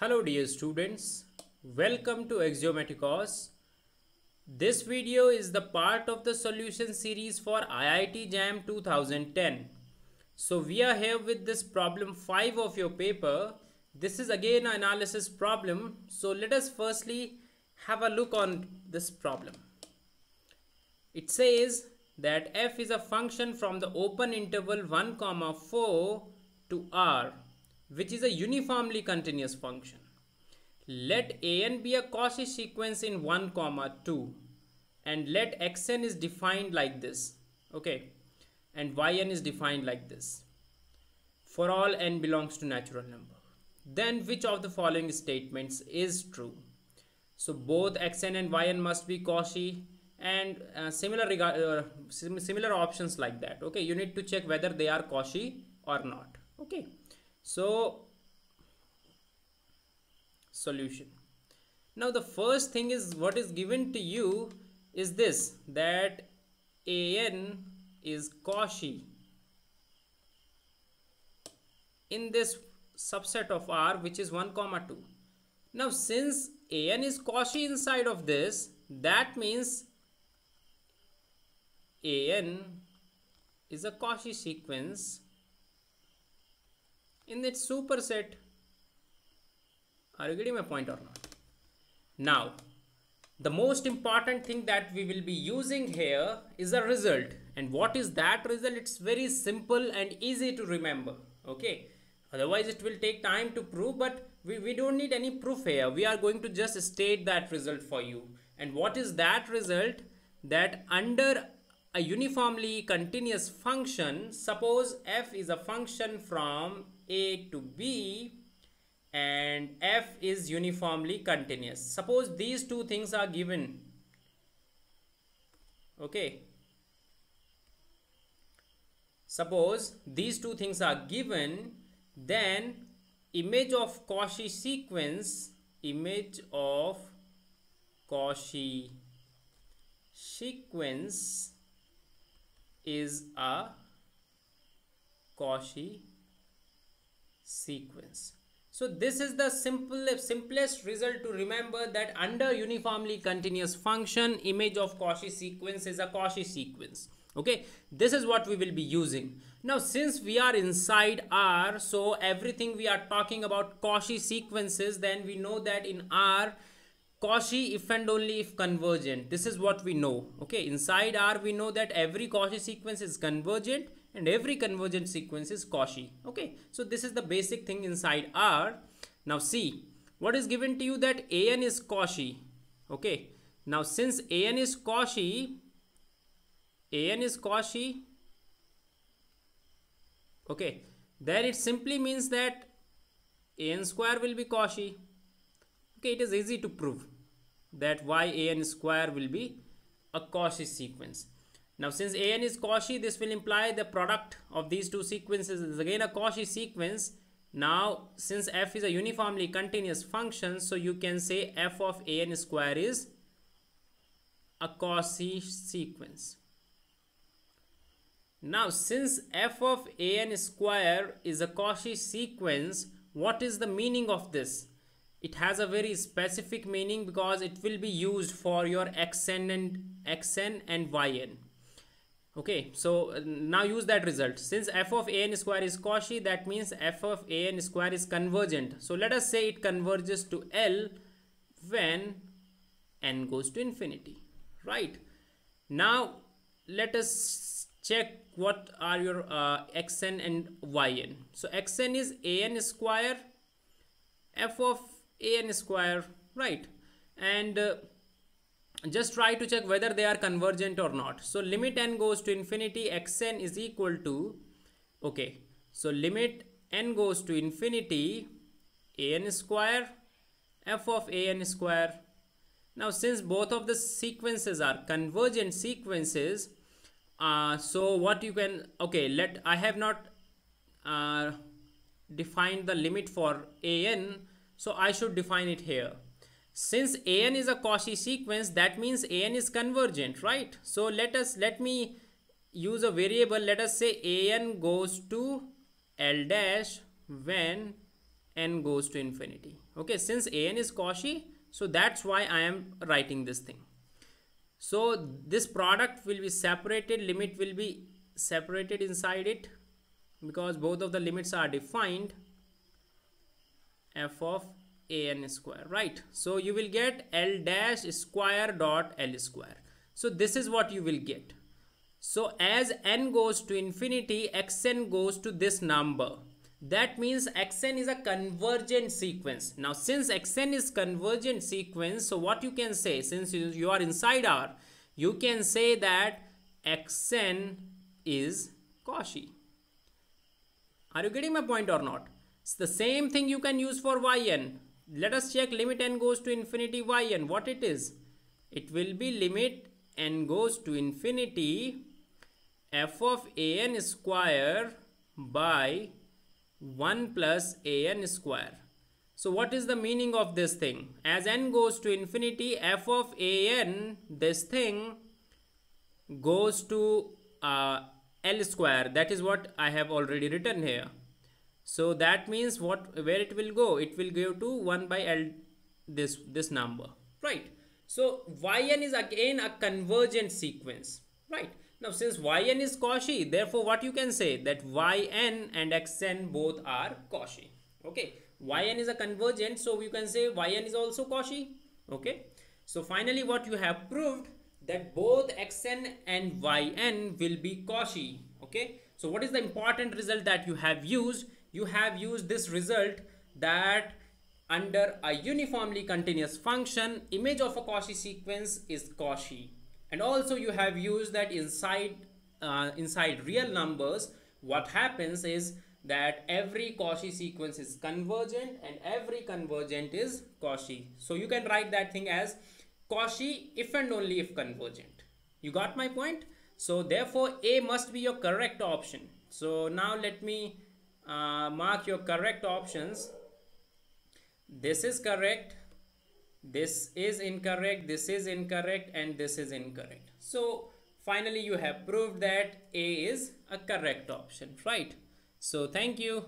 Hello dear students, welcome to Axiomatikos. This video is the part of the solution series for IIT JAM 2010. So we are here with this problem 5 of your paper. This is again an analysis problem. So let us firstly have a look on this problem. It says that f is a function from the open interval 1 comma 4 to r which is a uniformly continuous function. Let an be a Cauchy sequence in 1 comma 2 and let xn is defined like this okay? And yn is defined like this. For all n belongs to natural number. Then which of the following statements is true? So both xn and yn must be Cauchy and uh, similar uh, sim similar options like that okay? You need to check whether they are Cauchy or not okay so solution. Now the first thing is what is given to you is this that an is Cauchy. In this subset of R which is 1 comma 2 now since an is Cauchy inside of this that means an is a Cauchy sequence in its superset are you getting my point or not? Now the most important thing that we will be using here is a result. And what is that result? It's very simple and easy to remember. Okay? Otherwise it will take time to prove but we, we don't need any proof here. We are going to just state that result for you. And what is that result? That under a uniformly continuous function suppose f is a function from a to b and f is uniformly continuous. Suppose these two things are given okay? Suppose these two things are given then image of Cauchy sequence image of Cauchy sequence is a Cauchy sequence so this is the simple simplest result to remember that under uniformly continuous function image of Cauchy sequence is a Cauchy sequence. Okay, this is what we will be using. Now since we are inside R, so everything we are talking about Cauchy sequences, then we know that in R, Cauchy if and only if convergent. This is what we know. Okay, inside R we know that every Cauchy sequence is convergent and every convergent sequence is Cauchy. Okay, so this is the basic thing inside R. Now see, what is given to you that An is Cauchy. Okay, now since An is Cauchy, An is Cauchy, okay, then it simply means that An square will be Cauchy. Okay, it is easy to prove that why An square will be a Cauchy sequence. Now since an is Cauchy, this will imply the product of these two sequences is again a Cauchy sequence. Now since f is a uniformly continuous function, so you can say f of an square is a Cauchy sequence. Now since f of an square is a Cauchy sequence, what is the meaning of this? It has a very specific meaning because it will be used for your xn and xn and yn okay so uh, now use that result. Since f of an square is Cauchy that means f of an square is convergent. So let us say it converges to L when n goes to infinity right? Now let us check what are your uh, xn and yn so xn is an square f of an square right. And uh, just try to check whether they are convergent or not. So limit n goes to infinity xn is equal to okay. So limit n goes to infinity an square f of an square. Now since both of the sequences are convergent sequences uh, so what you can okay let I have not uh, defined the limit for an so I should define it here. Since an is a Cauchy sequence that means an is convergent right? So let us let me use a variable. Let us say an goes to l dash when n goes to infinity. Okay since an is Cauchy so that's why I am writing this thing. So this product will be separated. Limit will be separated inside it because both of the limits are defined f of an square right? So you will get l dash square dot l square. So this is what you will get. So as n goes to infinity xn goes to this number. That means xn is a convergent sequence. Now since xn is convergent sequence so what you can say since you, you are inside r you can say that xn is Cauchy. Are you getting my point or not the same thing you can use for yn let us check limit n goes to infinity yn what it is it will be limit n goes to infinity f of an square by 1 plus an square. So what is the meaning of this thing? As n goes to infinity, f of an, this thing goes to uh, L square. That is what I have already written here. So that means what where it will go? It will go to 1 by L this this number. Right. So yn is again a convergent sequence. Right. Now since yn is Cauchy, therefore what you can say that yn and xn both are Cauchy. Okay, yn is a convergent, so you can say yn is also Cauchy. Okay, so finally what you have proved that both xn and yn will be Cauchy. Okay, so what is the important result that you have used? You have used this result that under a uniformly continuous function, image of a Cauchy sequence is Cauchy. And also you have used that inside uh, inside real numbers what happens is that every Cauchy sequence is convergent and every convergent is Cauchy. So you can write that thing as Cauchy if and only if convergent. You got my point? So therefore A must be your correct option. So now let me uh, mark your correct options. This is correct this is incorrect this is incorrect and this is incorrect. So finally you have proved that a is a correct option right? So thank you